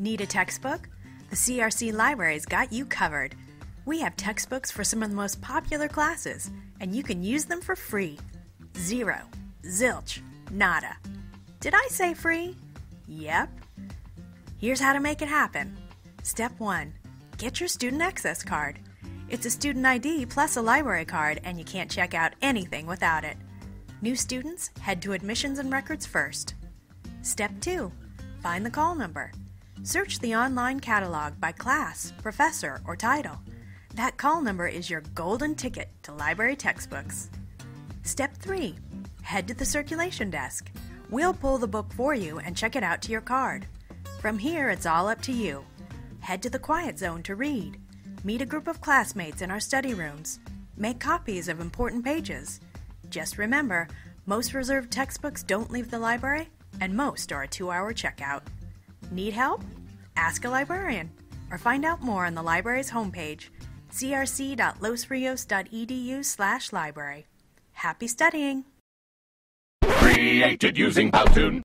Need a textbook? The CRC Library's got you covered. We have textbooks for some of the most popular classes, and you can use them for free. Zero, zilch, nada. Did I say free? Yep. Here's how to make it happen. Step 1 Get your student access card. It's a student ID plus a library card, and you can't check out anything without it. New students head to admissions and records first. Step 2 Find the call number. Search the online catalog by class, professor, or title. That call number is your golden ticket to library textbooks. Step 3 Head to the circulation desk. We'll pull the book for you and check it out to your card. From here, it's all up to you. Head to the quiet zone to read. Meet a group of classmates in our study rooms. Make copies of important pages. Just remember, most reserved textbooks don't leave the library, and most are a two hour checkout. Need help? Ask a librarian or find out more on the library's homepage, crc.losrios.edu slash library. Happy studying! Created using Powtoon.